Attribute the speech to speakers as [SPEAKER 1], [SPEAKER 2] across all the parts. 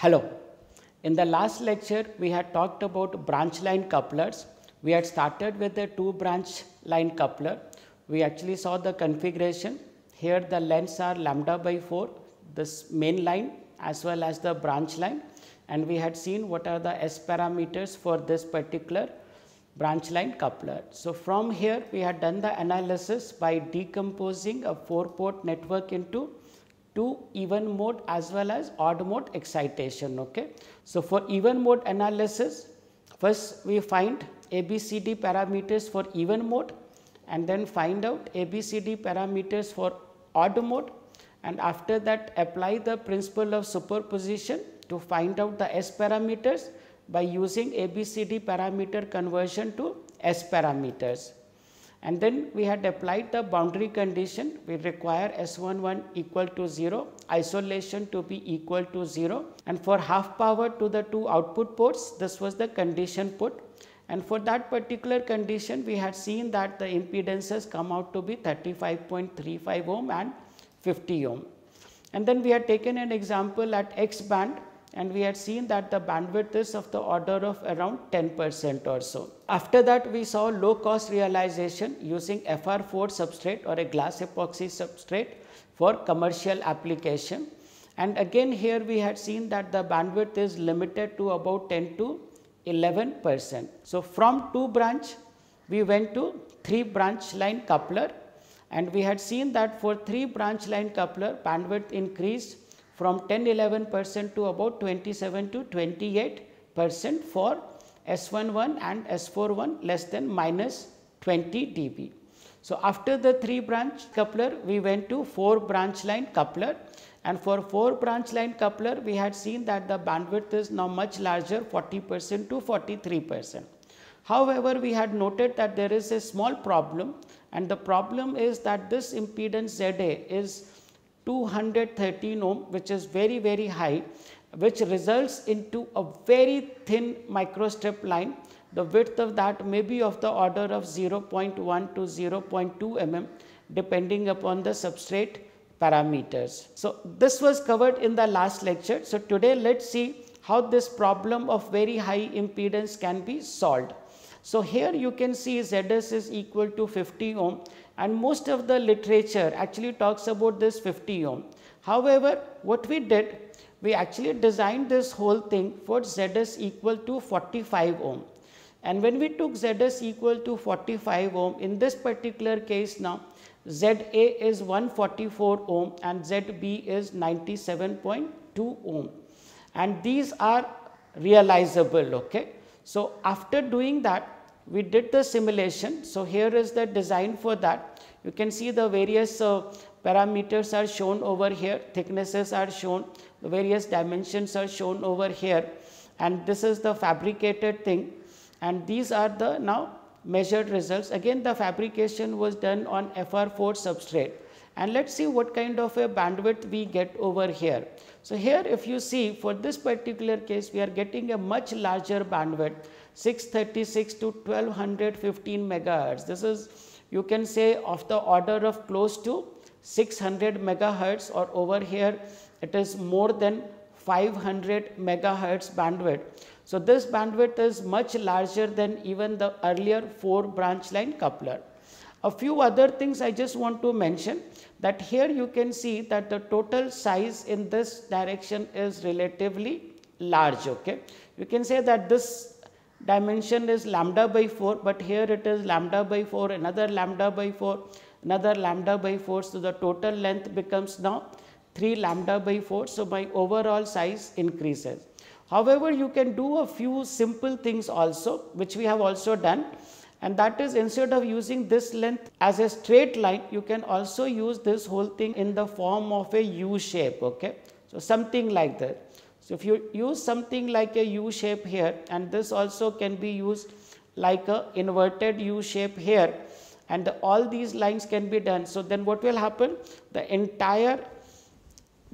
[SPEAKER 1] Hello. In the last lecture, we had talked about branch line couplers. We had started with a two branch line coupler. We actually saw the configuration. Here the lengths are lambda by 4, this main line as well as the branch line. And we had seen what are the S parameters for this particular branch line coupler. So, from here we had done the analysis by decomposing a 4 port network into two even mode as well as odd mode excitation. Okay. So, for even mode analysis first we find ABCD parameters for even mode and then find out ABCD parameters for odd mode and after that apply the principle of superposition to find out the S parameters by using ABCD parameter conversion to S parameters. And then we had applied the boundary condition, we require S11 equal to 0, isolation to be equal to 0 and for half power to the two output ports, this was the condition put. And for that particular condition, we had seen that the impedances come out to be 35.35 ohm and 50 ohm. And then we had taken an example at X band and we had seen that the bandwidth is of the order of around 10 percent or so. After that we saw low cost realization using FR4 substrate or a glass epoxy substrate for commercial application and again here we had seen that the bandwidth is limited to about 10 to 11 percent. So, from 2 branch we went to 3 branch line coupler and we had seen that for 3 branch line coupler bandwidth increased from 10 11 percent to about 27 to 28 percent for S11 and S41 less than minus 20 dB. So, after the 3 branch coupler we went to 4 branch line coupler and for 4 branch line coupler we had seen that the bandwidth is now much larger 40 percent to 43 percent. However, we had noted that there is a small problem and the problem is that this impedance ZA is 213 ohm which is very very high which results into a very thin microstrip line. The width of that may be of the order of 0.1 to 0.2 mm depending upon the substrate parameters. So, this was covered in the last lecture. So, today let us see how this problem of very high impedance can be solved. So, here you can see ZS is equal to 50 ohm and most of the literature actually talks about this 50 ohm. However, what we did we actually designed this whole thing for Zs equal to 45 ohm and when we took Zs equal to 45 ohm in this particular case now ZA is 144 ohm and ZB is 97.2 ohm and these are realizable. Okay. So, after doing that we did the simulation. So, here is the design for that. You can see the various uh, parameters are shown over here, thicknesses are shown, the various dimensions are shown over here and this is the fabricated thing and these are the now measured results. Again the fabrication was done on FR4 substrate and let us see what kind of a bandwidth we get over here. So, here if you see for this particular case we are getting a much larger bandwidth 636 to 1215 megahertz. This is you can say of the order of close to 600 megahertz or over here it is more than 500 megahertz bandwidth. So, this bandwidth is much larger than even the earlier 4 branch line coupler. A few other things I just want to mention that here you can see that the total size in this direction is relatively large. Okay. You can say that this dimension is lambda by 4, but here it is lambda by 4, another lambda by 4, another lambda by 4. So, the total length becomes now 3 lambda by 4. So, my overall size increases. However, you can do a few simple things also which we have also done and that is instead of using this length as a straight line you can also use this whole thing in the form of a U shape. Okay? So, something like that. So, if you use something like a U shape here and this also can be used like a inverted U shape here and the, all these lines can be done. So, then what will happen? The entire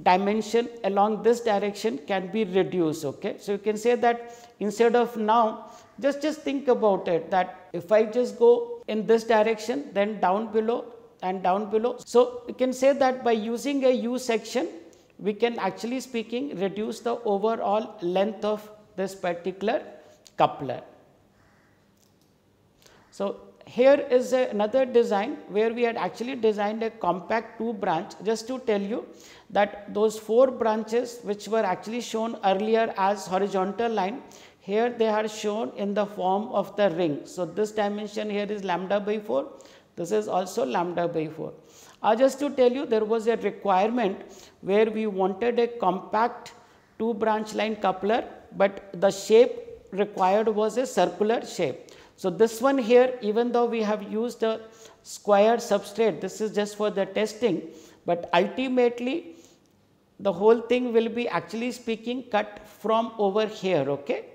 [SPEAKER 1] dimension along this direction can be reduced. Okay? So, you can say that instead of now just just think about it that if I just go in this direction then down below and down below. So, you can say that by using a U section we can actually speaking reduce the overall length of this particular coupler. So, here is another design where we had actually designed a compact two branch just to tell you that those four branches which were actually shown earlier as horizontal line here they are shown in the form of the ring. So, this dimension here is lambda by 4 this is also lambda by 4. Uh, just to tell you there was a requirement where we wanted a compact two branch line coupler, but the shape required was a circular shape. So, this one here even though we have used a square substrate this is just for the testing, but ultimately the whole thing will be actually speaking cut from over here. Okay.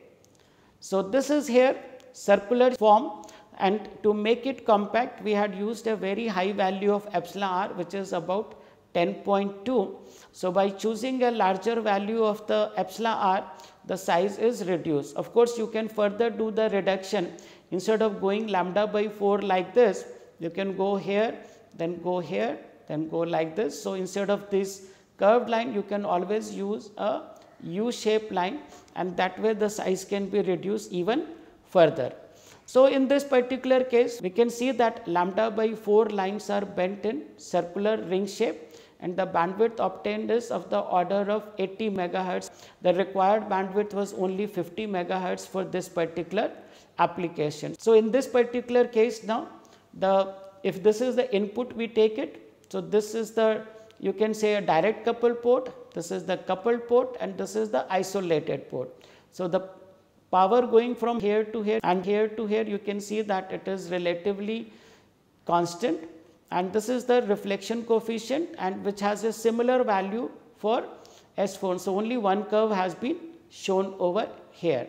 [SPEAKER 1] So, this is here circular form and to make it compact we had used a very high value of epsilon r which is about 10.2. So, by choosing a larger value of the epsilon r the size is reduced. Of course, you can further do the reduction Instead of going lambda by 4 like this, you can go here, then go here, then go like this. So, instead of this curved line, you can always use a U shaped line and that way the size can be reduced even further. So, in this particular case, we can see that lambda by 4 lines are bent in circular ring shape and the bandwidth obtained is of the order of 80 megahertz. The required bandwidth was only 50 megahertz for this particular application. So, in this particular case now the if this is the input we take it. So, this is the you can say a direct coupled port, this is the coupled port and this is the isolated port. So, the power going from here to here and here to here you can see that it is relatively constant and this is the reflection coefficient and which has a similar value for S4. So, only one curve has been shown over here.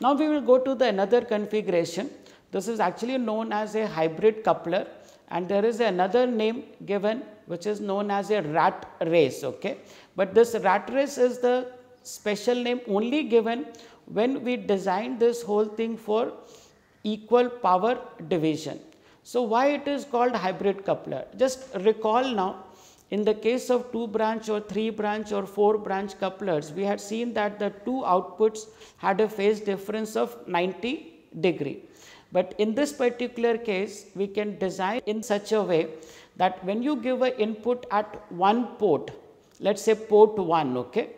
[SPEAKER 1] Now, we will go to the another configuration. This is actually known as a hybrid coupler and there is another name given which is known as a rat race. Okay? But this rat race is the special name only given when we designed this whole thing for equal power division. So, why it is called hybrid coupler? Just recall now in the case of two branch or three branch or four branch couplers, we had seen that the two outputs had a phase difference of 90 degree. But in this particular case, we can design in such a way that when you give an input at one port, let us say port 1, okay,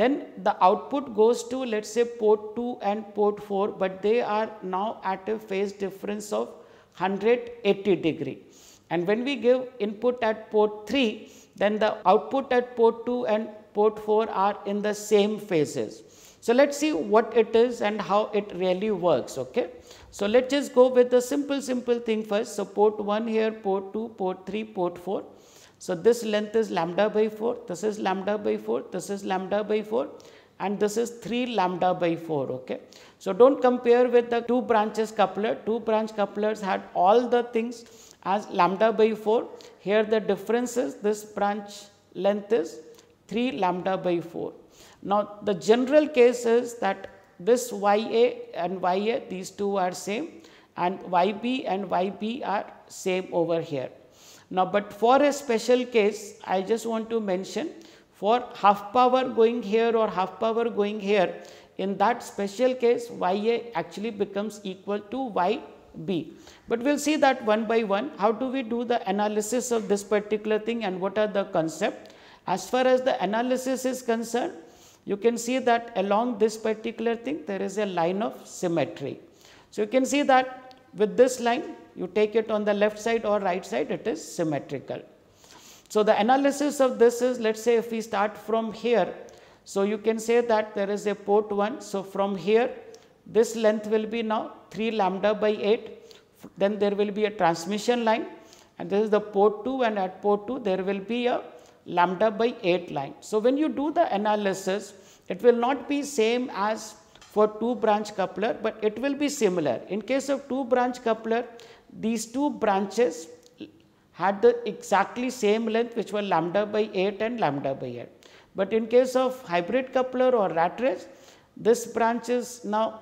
[SPEAKER 1] then the output goes to let us say port 2 and port 4, but they are now at a phase difference of 180 degree. And when we give input at port 3, then the output at port 2 and port 4 are in the same phases. So, let us see what it is and how it really works. Okay. So, let us just go with the simple simple thing first. So, port 1 here, port 2, port 3, port 4. So, this length is lambda by 4, this is lambda by 4, this is lambda by 4 and this is 3 lambda by 4. Okay. So, do not compare with the two branches coupler, two branch couplers had all the things as lambda by 4. Here the difference is this branch length is 3 lambda by 4. Now, the general case is that this YA and YA these two are same and YB and YB are same over here. Now, but for a special case I just want to mention for half power going here or half power going here in that special case YA actually becomes equal to YB. But we will see that one by one how do we do the analysis of this particular thing and what are the concept. As far as the analysis is concerned you can see that along this particular thing there is a line of symmetry. So, you can see that with this line you take it on the left side or right side it is symmetrical. So, the analysis of this is let us say if we start from here so, you can say that there is a port 1. So, from here this length will be now 3 lambda by 8 then there will be a transmission line and this is the port 2 and at port 2 there will be a lambda by 8 line. So, when you do the analysis it will not be same as for two branch coupler, but it will be similar. In case of two branch coupler these two branches had the exactly same length which were lambda by 8 and lambda by 8. But in case of hybrid coupler or rat race, this branch is now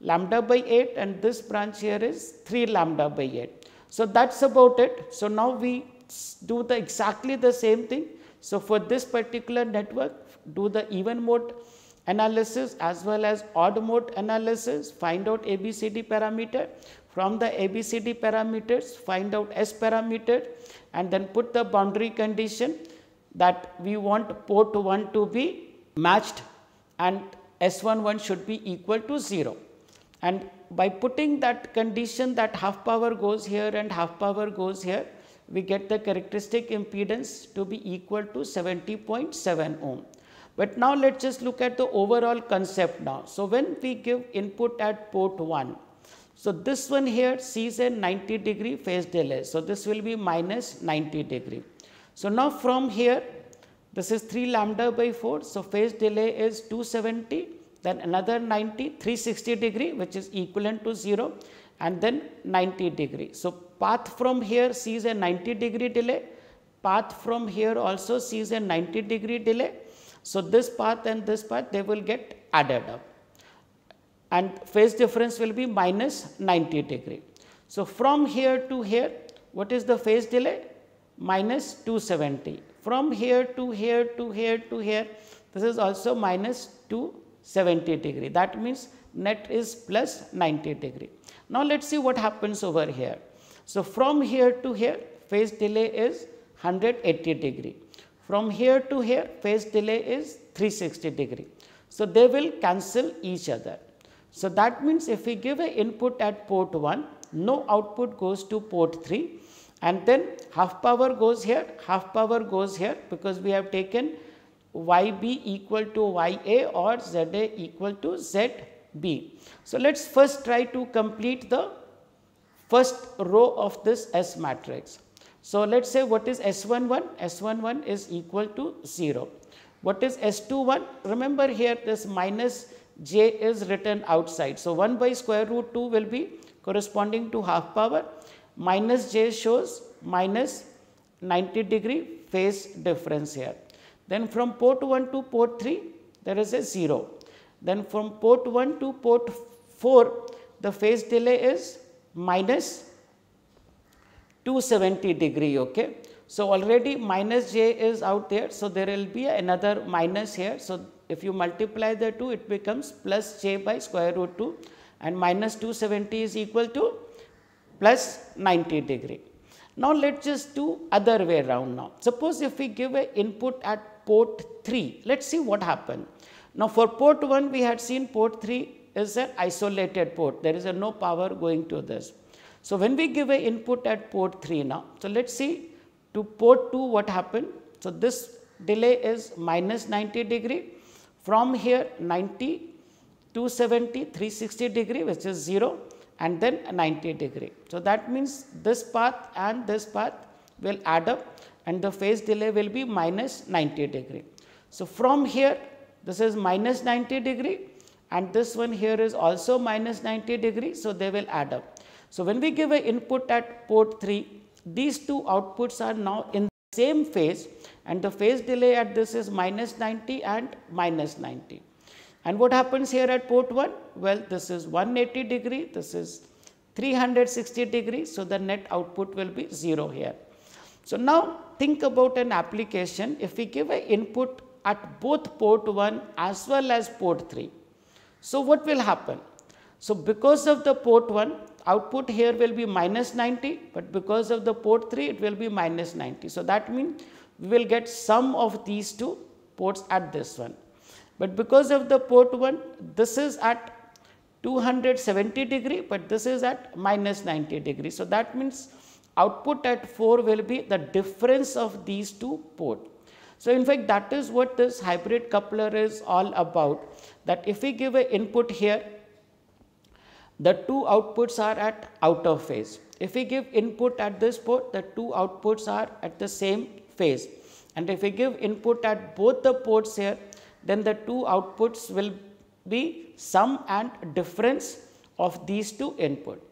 [SPEAKER 1] lambda by 8 and this branch here is 3 lambda by 8. So, that is about it. So, now we do the exactly the same thing So, for this particular network do the even mode analysis as well as odd mode analysis find out ABCD parameter from the ABCD parameters find out S parameter and then put the boundary condition that we want port 1 to be matched and S11 should be equal to 0 and by putting that condition that half power goes here and half power goes here we get the characteristic impedance to be equal to 70.7 ohm. But now let us just look at the overall concept now. So, when we give input at port 1, so this one here sees a 90 degree phase delay. So, this will be minus 90 degree. So, now from here this is 3 lambda by 4. So, phase delay is 270 then another 90 360 degree which is equivalent to 0 and then 90 degree. So, path from here sees a 90 degree delay, path from here also sees a 90 degree delay. So, this path and this path they will get added up and phase difference will be minus 90 degree. So, from here to here what is the phase delay? Minus 270. From here to here to here to here this is also minus 270 degree that means net is plus 90 degree. Now, let us see what happens over here. So, from here to here phase delay is 180 degree. From here to here phase delay is 360 degree. So, they will cancel each other. So, that means if we give an input at port 1, no output goes to port 3 and then half power goes here, half power goes here because we have taken YB equal to YA or ZA equal to ZB. So, let us first try to complete the first row of this S matrix. So, let us say what is S11? S11 is equal to 0. What is S21? Remember here this minus j is written outside. So, 1 by square root 2 will be corresponding to half power minus j shows minus 90 degree phase difference here. Then from port 1 to port 3 there is a 0. Then from port 1 to port 4 the phase delay is minus 270 degree okay. So, already minus j is out there. So, there will be another minus here. So, if you multiply the 2 it becomes plus j by square root 2 and minus 270 is equal to plus 90 degree. Now, let us just do other way around now. Suppose if we give a input at port 3, let us see what happen. Now, for port 1 we had seen port 3 is an isolated port. There is a no power going to this. So, when we give a input at port 3 now, so let us see to port 2 what happened. So, this delay is minus 90 degree from here 90 270 360 degree which is 0 and then 90 degree. So, that means this path and this path will add up and the phase delay will be minus 90 degree. So, from here this is minus 90 degree and this one here is also minus 90 degree. So, they will add up. So, when we give an input at port 3, these two outputs are now in the same phase and the phase delay at this is minus 90 and minus 90. And what happens here at port 1? Well, this is 180 degree, this is 360 degree. So, the net output will be 0 here. So, now think about an application if we give an input at both port 1 as well as port 3. So, what will happen? So, because of the port 1 output here will be minus 90, but because of the port 3 it will be minus 90. So, that means we will get some of these two ports at this one. But because of the port 1 this is at 270 degree, but this is at minus 90 degree. So, that means output at 4 will be the difference of these two ports. So, in fact that is what this hybrid coupler is all about that if we give an input here the two outputs are at outer phase. If we give input at this port the two outputs are at the same phase. And if we give input at both the ports here then the two outputs will be sum and difference of these two input.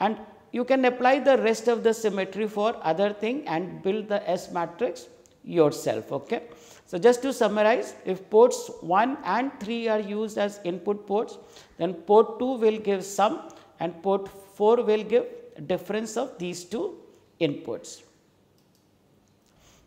[SPEAKER 1] And you can apply the rest of the symmetry for other thing and build the S matrix yourself. Okay. So, just to summarize if ports 1 and 3 are used as input ports then port 2 will give sum and port 4 will give difference of these two inputs.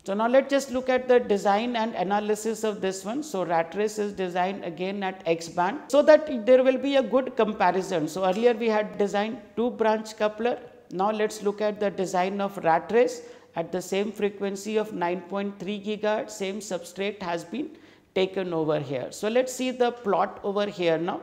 [SPEAKER 1] So, now let us just look at the design and analysis of this one. So, rat race is designed again at X band so that there will be a good comparison. So, earlier we had designed two branch coupler. Now, let us look at the design of rat race at the same frequency of 9.3 gigahertz, same substrate has been taken over here. So, let us see the plot over here now.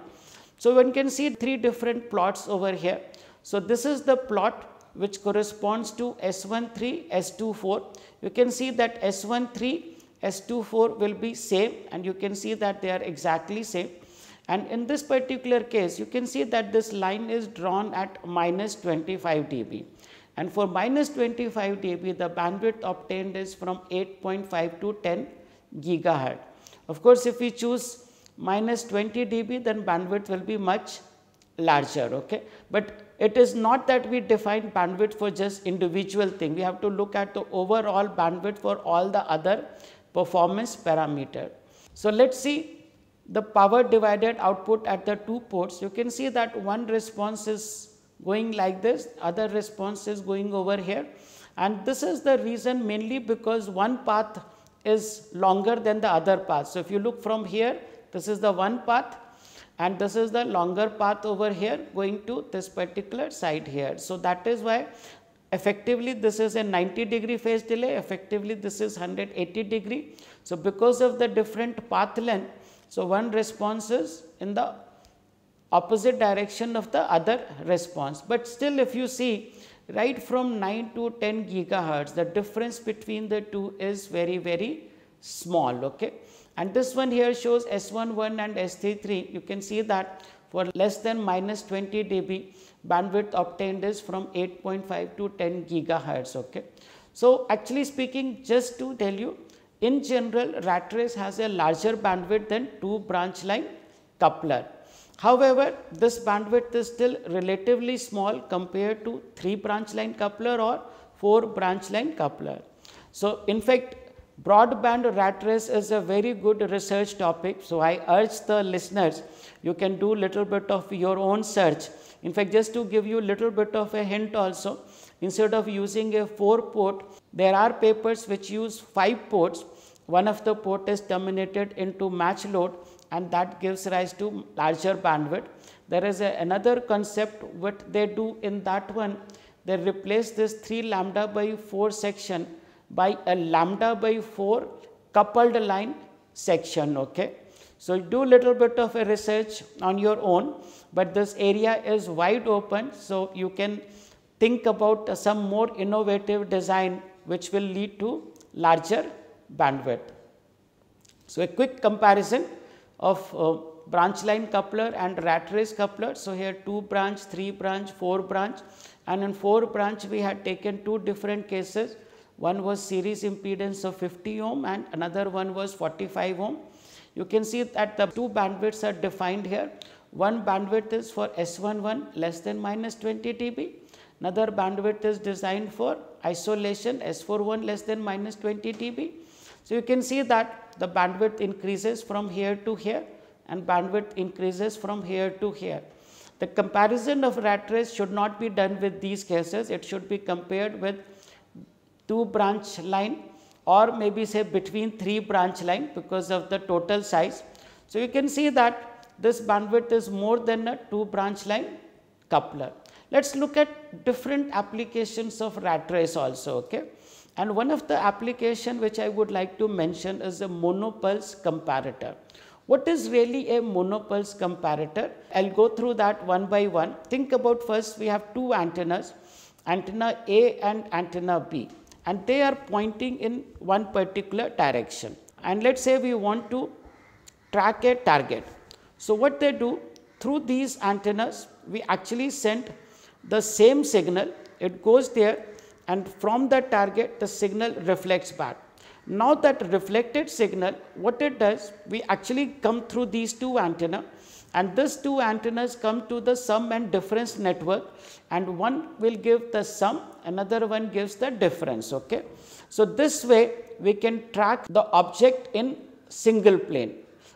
[SPEAKER 1] So, one can see three different plots over here. So, this is the plot which corresponds to S13, S24. You can see that S13, S24 will be same and you can see that they are exactly same. And in this particular case, you can see that this line is drawn at minus 25 dB. And for minus 25 dB, the bandwidth obtained is from 8.5 to 10 gigahertz. Of course, if we choose minus 20 dB, then bandwidth will be much larger. Okay? But it is not that we define bandwidth for just individual thing. We have to look at the overall bandwidth for all the other performance parameter. So, let us see the power divided output at the two ports. You can see that one response is going like this, other response is going over here. And this is the reason mainly because one path is longer than the other path. So, if you look from here, this is the one path and this is the longer path over here going to this particular side here. So, that is why effectively this is a 90 degree phase delay, effectively this is 180 degree. So, because of the different path length, so one response is in the opposite direction of the other response. But still if you see right from 9 to 10 gigahertz, the difference between the two is very, very small. Okay and this one here shows S11 and S33 you can see that for less than minus 20 dB bandwidth obtained is from 8.5 to 10 gigahertz. Okay. So, actually speaking just to tell you in general rat race has a larger bandwidth than two branch line coupler. However, this bandwidth is still relatively small compared to three branch line coupler or four branch line coupler. So, in fact, Broadband rat race is a very good research topic. So, I urge the listeners, you can do little bit of your own search. In fact, just to give you little bit of a hint also, instead of using a 4 port, there are papers which use 5 ports. One of the port is terminated into match load and that gives rise to larger bandwidth. There is a, another concept what they do in that one, they replace this 3 lambda by 4 section by a lambda by 4 coupled line section. Okay. So, do little bit of a research on your own, but this area is wide open. So, you can think about some more innovative design which will lead to larger bandwidth. So, a quick comparison of uh, branch line coupler and rat race coupler. So, here 2 branch, 3 branch, 4 branch and in 4 branch we had taken two different cases one was series impedance of 50 ohm and another one was 45 ohm. You can see that the two bandwidths are defined here. One bandwidth is for S11 less than minus 20 dB. Another bandwidth is designed for isolation S41 less than minus 20 dB. So, you can see that the bandwidth increases from here to here and bandwidth increases from here to here. The comparison of rat race should not be done with these cases, it should be compared with two branch line or maybe say between three branch line because of the total size. So, you can see that this bandwidth is more than a two branch line coupler. Let us look at different applications of rat race also. Okay? And one of the application which I would like to mention is a monopulse comparator. What is really a monopulse comparator? I will go through that one by one. Think about first we have two antennas, antenna A and antenna B and they are pointing in one particular direction. And let us say we want to track a target. So, what they do through these antennas, we actually send the same signal, it goes there and from the target the signal reflects back. Now, that reflected signal, what it does, we actually come through these two antenna and these two antennas come to the sum and difference network and one will give the sum, another one gives the difference. Okay. So, this way we can track the object in single plane.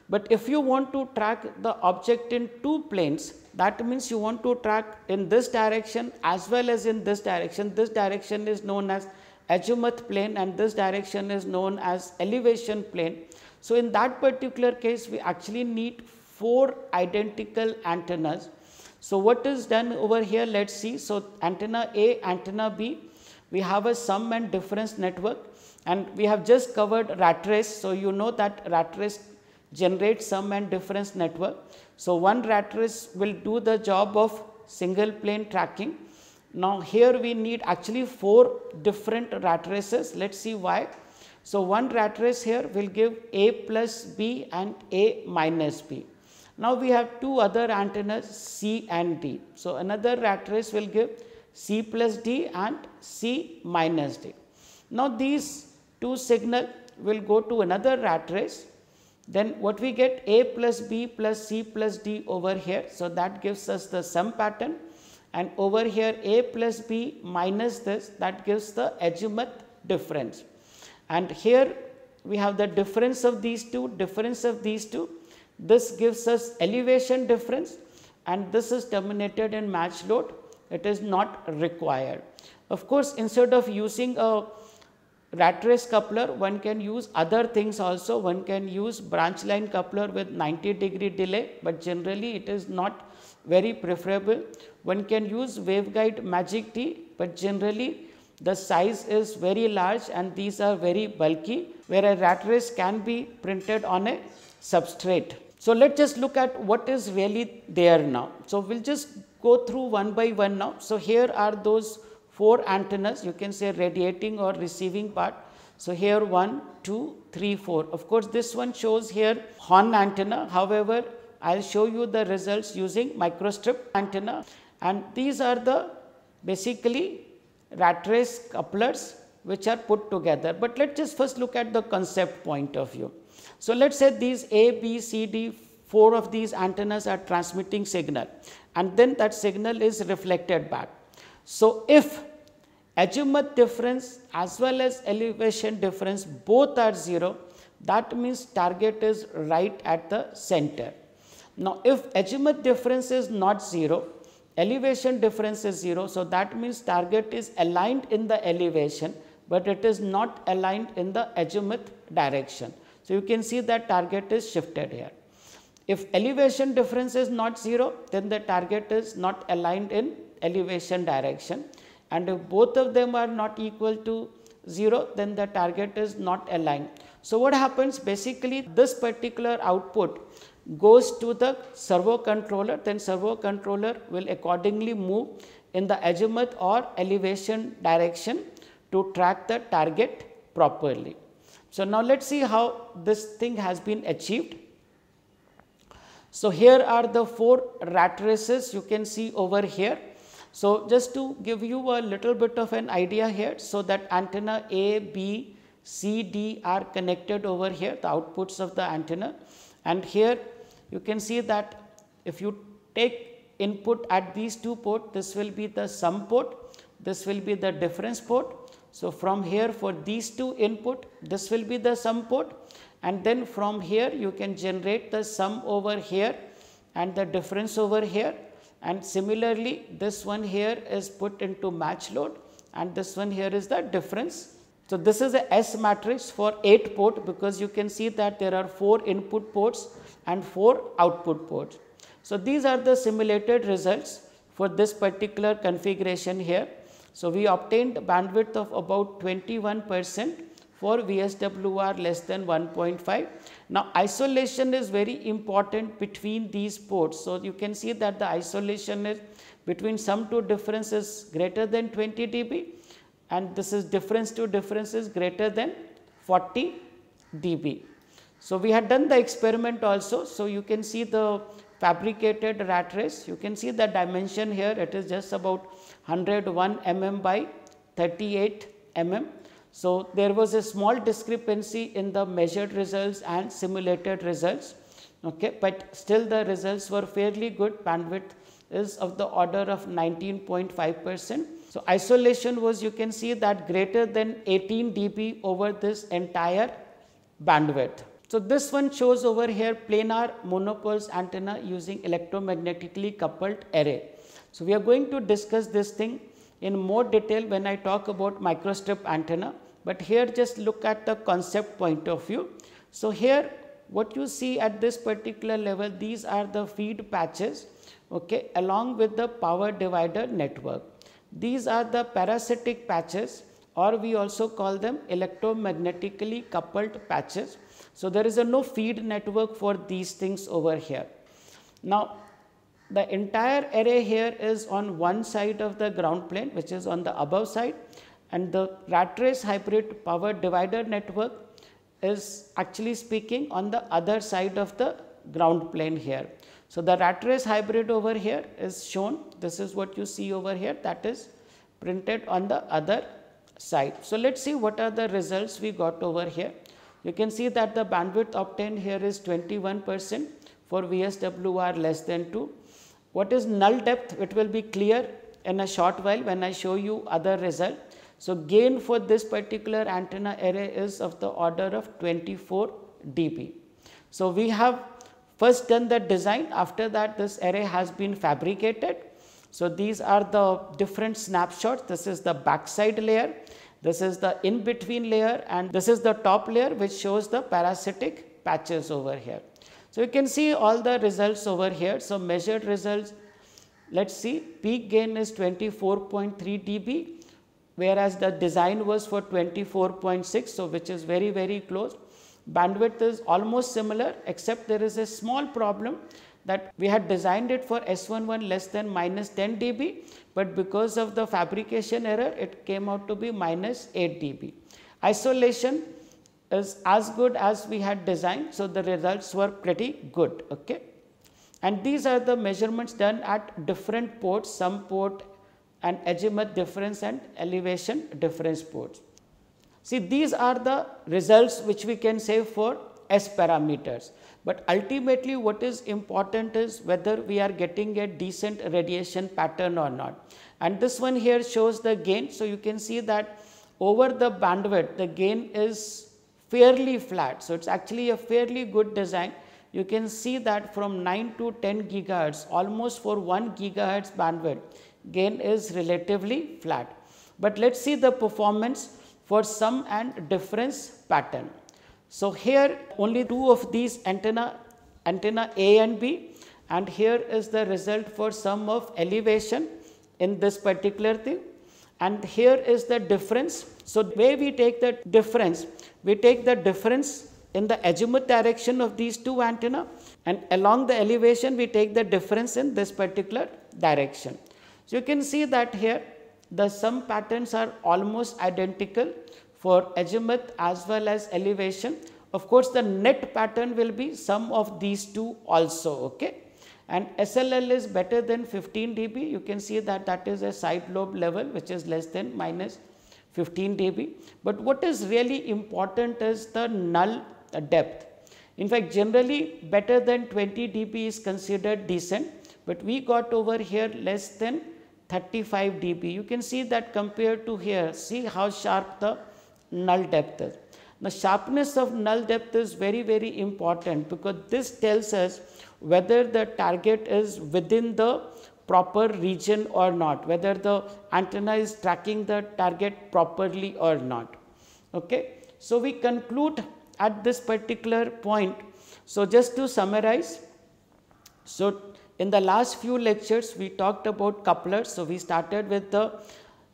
[SPEAKER 1] But if you want to track the object in two planes, that means you want to track in this direction as well as in this direction. This direction is known as azimuth plane and this direction is known as elevation plane. So, in that particular case we actually need four identical antennas. So, what is done over here let us see. So, antenna A, antenna B we have a sum and difference network and we have just covered rat race. So, you know that rat race generates sum and difference network. So, one rat race will do the job of single plane tracking now, here we need actually four different rat races. Let us see why. So, one rat race here will give A plus B and A minus B. Now, we have two other antennas C and D. So, another rat race will give C plus D and C minus D. Now, these two signal will go to another rat race. Then what we get A plus B plus C plus D over here. So, that gives us the sum pattern and over here a plus b minus this that gives the azimuth difference. And here we have the difference of these two, difference of these two. This gives us elevation difference and this is terminated in match load. It is not required. Of course, instead of using a rat race coupler, one can use other things also. One can use branch line coupler with 90 degree delay, but generally it is not very preferable. One can use waveguide magic T, but generally the size is very large and these are very bulky, where a rat race can be printed on a substrate. So, let us just look at what is really there now. So, we will just go through one by one now. So, here are those four antennas you can say radiating or receiving part. So, here 1, 2, 3, 4. Of course, this one shows here horn antenna. However, I will show you the results using microstrip antenna and these are the basically rat race couplers which are put together. But let us just first look at the concept point of view. So, let us say these A, B, C, D, 4 of these antennas are transmitting signal and then that signal is reflected back. So, if azimuth difference as well as elevation difference both are 0, that means target is right at the center. Now, if azimuth difference is not 0, elevation difference is 0. So, that means target is aligned in the elevation, but it is not aligned in the azimuth direction. So, you can see that target is shifted here. If elevation difference is not 0, then the target is not aligned in elevation direction and if both of them are not equal to 0, then the target is not aligned. So, what happens basically this particular output goes to the servo controller, then servo controller will accordingly move in the azimuth or elevation direction to track the target properly. So, now let us see how this thing has been achieved. So, here are the four rat races you can see over here. So, just to give you a little bit of an idea here, so that antenna A, B, C, D are connected over here, the outputs of the antenna. And here you can see that if you take input at these two port, this will be the sum port, this will be the difference port. So, from here for these two input, this will be the sum port. And then from here you can generate the sum over here and the difference over here and similarly this one here is put into match load and this one here is the difference. So, this is a S matrix for 8 port because you can see that there are 4 input ports and 4 output ports. So, these are the simulated results for this particular configuration here. So, we obtained bandwidth of about 21 percent for VSWR less than 1.5. Now, isolation is very important between these ports. So, you can see that the isolation is between sum to difference is greater than 20 dB and this is difference to difference is greater than 40 dB. So, we had done the experiment also. So, you can see the fabricated rat race, you can see the dimension here it is just about 101 mm by 38 mm. So, there was a small discrepancy in the measured results and simulated results, okay, but still the results were fairly good bandwidth is of the order of 19.5 percent. So, isolation was you can see that greater than 18 dB over this entire bandwidth. So, this one shows over here planar monopulse antenna using electromagnetically coupled array. So, we are going to discuss this thing in more detail when I talk about microstrip antenna, but here just look at the concept point of view. So, here what you see at this particular level these are the feed patches okay, along with the power divider network. These are the parasitic patches or we also call them electromagnetically coupled patches. So, there is a no feed network for these things over here. Now, the entire array here is on one side of the ground plane which is on the above side and the rat race hybrid power divider network is actually speaking on the other side of the ground plane here. So, the rat race hybrid over here is shown this is what you see over here that is printed on the other side. So, let us see what are the results we got over here. You can see that the bandwidth obtained here is 21 percent for VSWR less than 2. What is null depth? It will be clear in a short while when I show you other result. So, gain for this particular antenna array is of the order of 24 dB. So, we have first done the design after that this array has been fabricated. So, these are the different snapshots this is the backside layer, this is the in between layer and this is the top layer which shows the parasitic patches over here. So, you can see all the results over here. So, measured results let us see peak gain is 24.3 dB whereas the design was for 24.6. So, which is very very close. Bandwidth is almost similar except there is a small problem that we had designed it for S11 less than minus 10 dB, but because of the fabrication error it came out to be minus 8 dB. Isolation is as good as we had designed. So, the results were pretty good. Okay. And these are the measurements done at different ports, sum port and azimuth difference and elevation difference ports. See these are the results which we can say for S parameters, but ultimately what is important is whether we are getting a decent radiation pattern or not. And this one here shows the gain. So, you can see that over the bandwidth the gain is fairly flat. So, it is actually a fairly good design. You can see that from 9 to 10 gigahertz almost for 1 gigahertz bandwidth gain is relatively flat. But let us see the performance for sum and difference pattern. So, here only two of these antenna, antenna A and B and here is the result for sum of elevation in this particular thing and here is the difference. So, the way we take the difference, we take the difference in the azimuth direction of these two antenna and along the elevation we take the difference in this particular direction. So, you can see that here the sum patterns are almost identical for azimuth as well as elevation. Of course, the net pattern will be sum of these two also. Okay? And SLL is better than 15 dB. You can see that that is a side lobe level which is less than minus 15 dB. But what is really important is the null depth. In fact, generally better than 20 dB is considered decent, but we got over here less than 35 dB. You can see that compared to here, see how sharp the null depth is. The sharpness of null depth is very, very important because this tells us whether the target is within the proper region or not, whether the antenna is tracking the target properly or not. Okay. So, we conclude at this particular point. So, just to summarize, so in the last few lectures, we talked about couplers. So, we started with the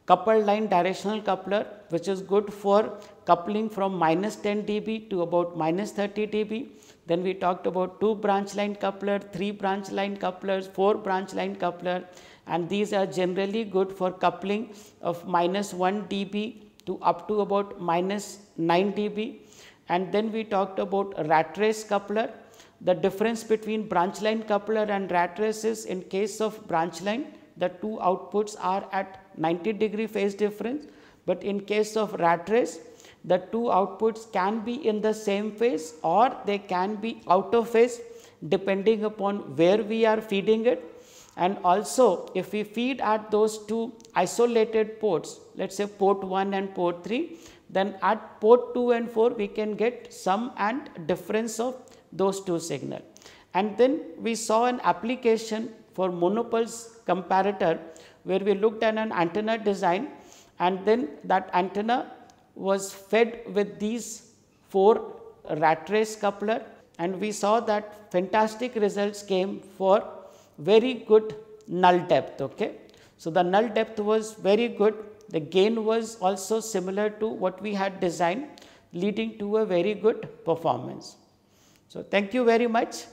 [SPEAKER 1] coupled line directional coupler, which is good for coupling from minus 10 dB to about minus 30 dB. Then we talked about two branch line coupler, three branch line couplers, four branch line coupler and these are generally good for coupling of minus 1 dB to up to about minus 9 dB. And then we talked about rat race coupler the difference between branch line coupler and rat race is in case of branch line the two outputs are at 90 degree phase difference, but in case of rat race the two outputs can be in the same phase or they can be out of phase depending upon where we are feeding it. And also if we feed at those two isolated ports, let us say port 1 and port 3, then at port 2 and 4 we can get sum and difference of those two signal. And then we saw an application for monopulse comparator where we looked at an antenna design and then that antenna was fed with these four rat race coupler and we saw that fantastic results came for very good null depth. Okay. So, the null depth was very good, the gain was also similar to what we had designed leading to a very good performance. So, thank you very much.